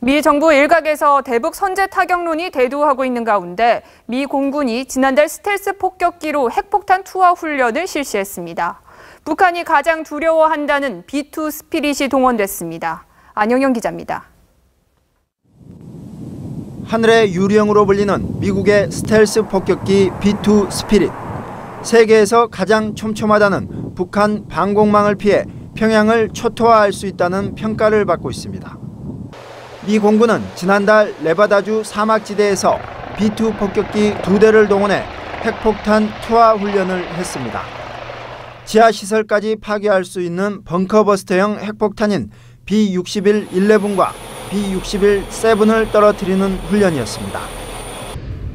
미 정부 일각에서 대북 선제 타격론이 대두하고 있는 가운데 미 공군이 지난달 스텔스 폭격기로 핵폭탄 투하 훈련을 실시했습니다. 북한이 가장 두려워한다는 B2 스피릿이 동원됐습니다. 안영영 기자입니다. 하늘의 유령으로 불리는 미국의 스텔스 폭격기 B2 스피릿. 세계에서 가장 촘촘하다는 북한 방공망을 피해 평양을 초토화할 수 있다는 평가를 받고 있습니다. 미 공군은 지난달 레바다주 사막지대에서 B2 폭격기 두 대를 동원해 핵폭탄 투하 훈련을 했습니다. 지하 시설까지 파괴할 수 있는 벙커버스터형 핵폭탄인 B-61 11과 B-61 7을 떨어뜨리는 훈련이었습니다.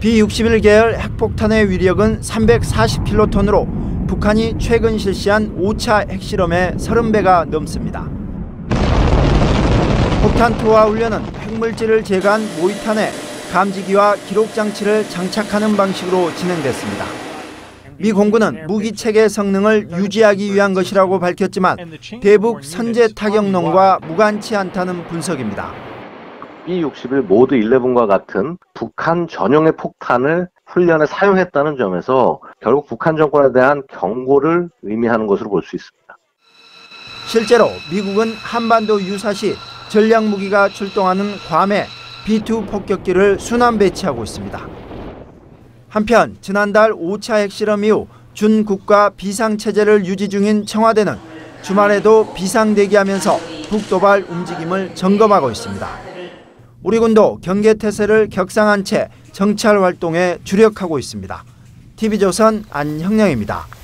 B-61 계열 핵폭탄의 위력은 340킬로톤으로 북한이 최근 실시한 5차 핵실험의 30배가 넘습니다. 폭탄 투하 훈련은 핵물질을 제거한 모이탄에 감지기와 기록 장치를 장착하는 방식으로 진행됐습니다. 미 공군은 무기 체계 성능을 유지하기 위한 것이라고 밝혔지만 대북 선제 타격론과 무관치 않다는 분석입니다. B-61 모드 11과 같은 북한 전용의 폭탄을 훈련에 사용했다는 점에서 결국 북한 정권에 대한 경고를 의미하는 것으로 볼 수 있습니다. 실제로 미국은 한반도 유사시 전략 무기가 출동하는 괌에 B2 폭격기를 순환 배치하고 있습니다. 한편 지난달 5차 핵실험 이후 준국가 비상체제를 유지 중인 청와대는 주말에도 비상대기하면서 북도발 움직임을 점검하고 있습니다. 우리 군도 경계태세를 격상한 채 정찰 활동에 주력하고 있습니다. TV조선 안형령입니다.